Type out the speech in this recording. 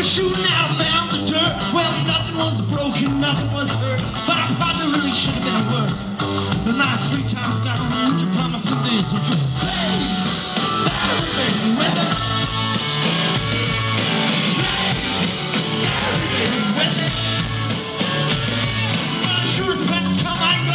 was shooting out around the dirt. Well, nothing was broken, nothing was hurt. But I probably really should have been worth. The knife three times got on. Would you promise me this? Would you please? Everything with it. Please, everything with it. Well, sure as pants come, I know.